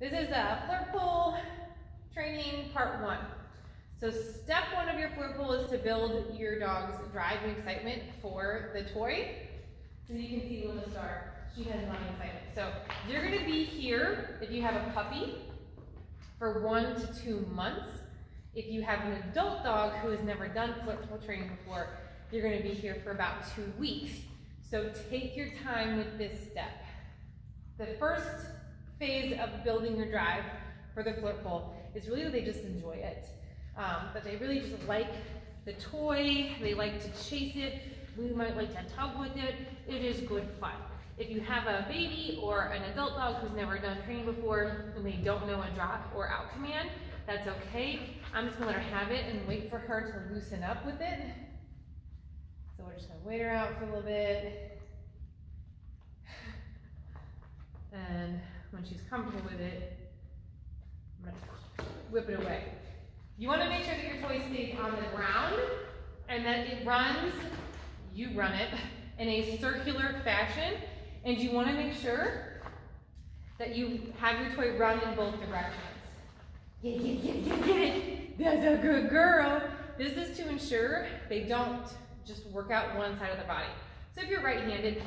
This is a flirt pole training part one. So step one of your flirt pole is to build your dog's drive and excitement for the toy. So you can see Luna Star, she has a lot of excitement. So you're gonna be here if you have a puppy for one to two months. If you have an adult dog who has never done flirt pole training before, you're gonna be here for about two weeks. So take your time with this step. The first phase of building your drive for the flirt pole is really they just enjoy it. Um, but they really just like the toy, they like to chase it, we might like to tug with it, it is good fun. If you have a baby or an adult dog who's never done training before and they don't know a drop or out command, that's okay. I'm just gonna let her have it and wait for her to loosen up with it. So we're just gonna wait her out for a little bit. And when she's comfortable with it, I'm gonna whip it away. You wanna make sure that your toy stays on the ground and that it runs, you run it, in a circular fashion. And you wanna make sure that you have your toy run in both directions. Get it, get it, get it, get it. That's a good girl. This is to ensure they don't just work out one side of the body. So if you're right-handed,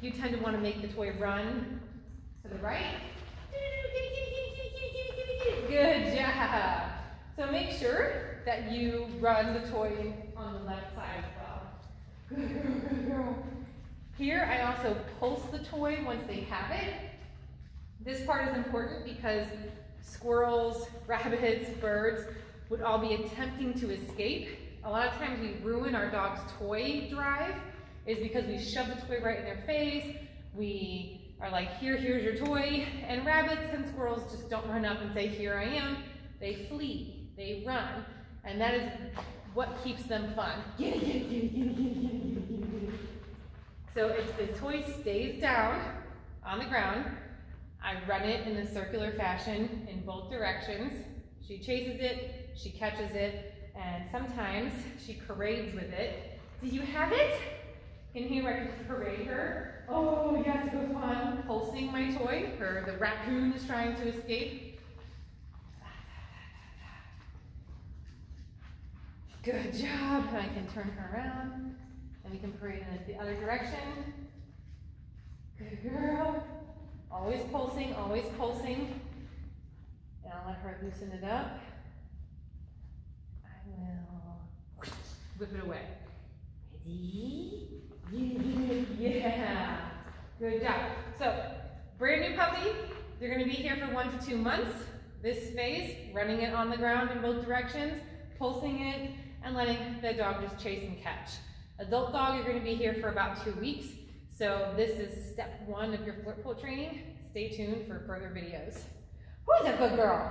you tend to want to make the toy run to the right. Good job. So make sure that you run the toy on the left side as well. Good girl. Here I also pulse the toy once they have it. This part is important because squirrels, rabbits, birds would all be attempting to escape. A lot of times we ruin our dog's toy drive is because we shove the toy right in their face. We are like, here, here's your toy. And rabbits and squirrels just don't run up and say, here I am. They flee, they run. And that is what keeps them fun. So if the toy stays down on the ground, I run it in a circular fashion in both directions. She chases it, she catches it, and sometimes she parades with it. Do you have it? In here I can parade her. Oh, yes, good fun. Pulsing my toy. Her, the raccoon is trying to escape. Good job. I can turn her around and we can parade in the other direction. Good girl. Always pulsing, always pulsing. And I'll let her loosen it up. I will whip it away. Ready? Good job. So, brand new puppy. They're gonna be here for one to two months. This phase, running it on the ground in both directions, pulsing it, and letting the dog just chase and catch. Adult dog, you're gonna be here for about two weeks. So this is step one of your flirt pole training. Stay tuned for further videos. Who's a good girl?